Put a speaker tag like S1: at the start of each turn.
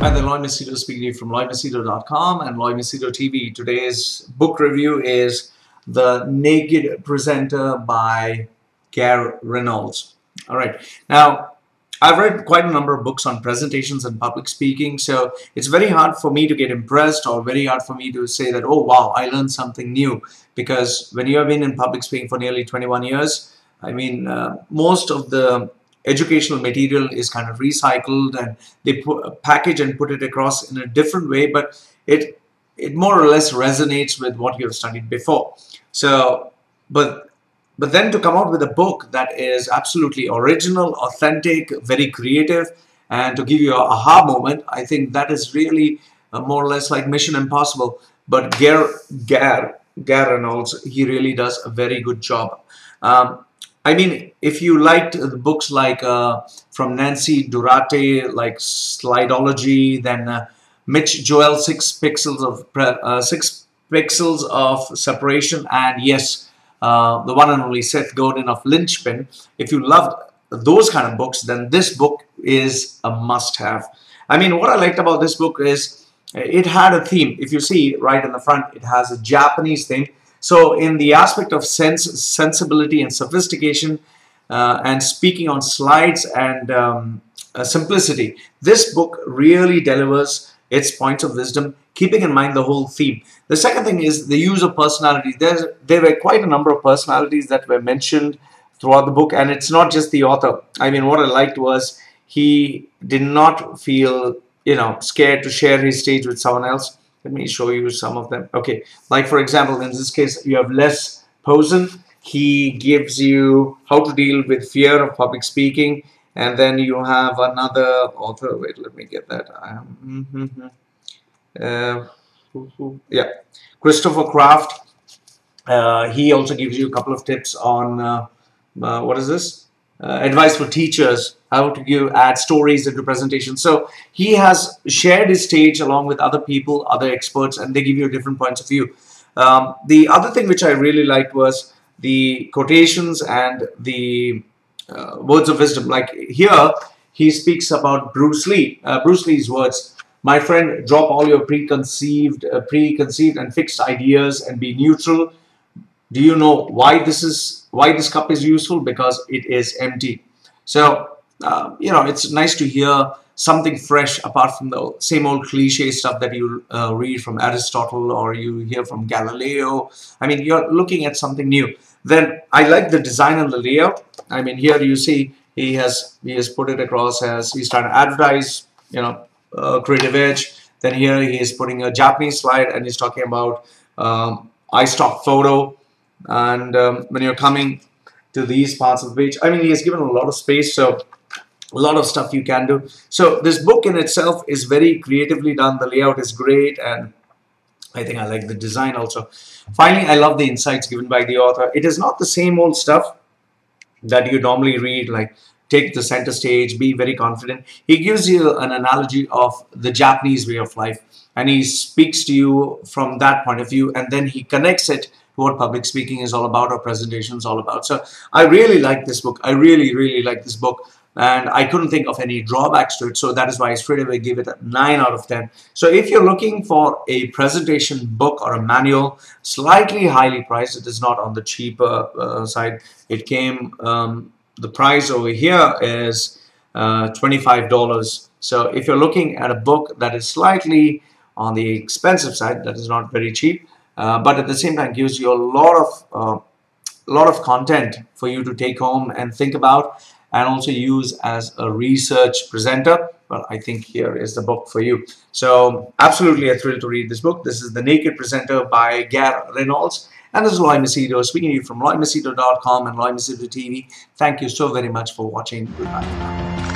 S1: Loy Machedo speaking to you from loymachedo.com and Loy Machedo TV. Today's book review is The Naked Presenter by Garr Reynolds. All right. Now, I've read quite a number of books on presentations and public speaking, so it's very hard for me to get impressed or very hard for me to say that, oh, wow, I learned something new. Because when you have been in public speaking for nearly 21 years, I mean, uh, most of the educational material is kind of recycled and they put, package and put it across in a different way, but it it more or less resonates with what you have studied before. So, but but then to come out with a book that is absolutely original, authentic, very creative, and to give you a aha moment, I think that is really uh, more or less like Mission Impossible. But Garr Garr Garr Reynolds, he really does a very good job. Um, I mean, if you liked the books like uh, from Nancy Duarte, like Slidology, then uh, Mitch Joel, Six Pixels of uh, Six Pixels of Separation, and yes, uh, the one and only Seth Godin of Linchpin. If you loved those kind of books, then this book is a must-have. I mean, what I liked about this book is it had a theme. If you see right in the front, it has a Japanese theme so in the aspect of sense, sensibility and sophistication uh, and speaking on slides and um, uh, simplicity, this book really delivers its points of wisdom, keeping in mind the whole theme. The second thing is the use of personalities. There, there were quite a number of personalities that were mentioned throughout the book, and it's not just the author. I mean, what I liked was he did not feel, you know, scared to share his stage with someone else let me show you some of them. Okay, like for example, in this case, you have Les Posen. He gives you how to deal with fear of public speaking. And then you have another author. Wait, let me get that. Um, mm -hmm. uh, yeah, Christopher Kraft. Uh, he also gives you a couple of tips on uh, uh what is this? Uh, advice for teachers, how to give add stories into presentations. So he has shared his stage along with other people, other experts, and they give you different points of view. Um, the other thing which I really liked was the quotations and the uh, words of wisdom. Like here, he speaks about Bruce Lee. Uh, Bruce Lee's words, my friend, drop all your preconceived, uh, preconceived and fixed ideas and be neutral. Do you know why this is why this cup is useful? Because it is empty. So, uh, you know, it's nice to hear something fresh apart from the same old cliche stuff that you uh, read from Aristotle or you hear from Galileo. I mean, you're looking at something new. Then I like the design and the layout. I mean, here you see he has he has put it across as he's trying to advertise, you know, uh, creative edge. Then here he is putting a Japanese slide and he's talking about um, iStock photo and um, when you're coming to these parts of the page I mean he has given a lot of space so a lot of stuff you can do. So this book in itself is very creatively done. The layout is great and I think I like the design also. Finally I love the insights given by the author. It is not the same old stuff that you normally read like take the center stage be very confident. He gives you an analogy of the Japanese way of life and he speaks to you from that point of view and then he connects it what public speaking is all about or presentations all about. So I really like this book. I really, really like this book. And I couldn't think of any drawbacks to it. So that is why I straight away give it a 9 out of 10. So if you're looking for a presentation book or a manual, slightly highly priced, it is not on the cheaper uh, side. It came, um, the price over here is uh, $25. So if you're looking at a book that is slightly on the expensive side, that is not very cheap, but at the same time gives you a lot of uh, lot of content for you to take home and think about and also use as a research presenter. Well I think here is the book for you. So absolutely a thrill to read this book. This is The Naked Presenter by Garr Reynolds. And this is Loy Machedo speaking to you from loymachedo.com and Loy Machedo TV thank you so very much for watching. Goodbye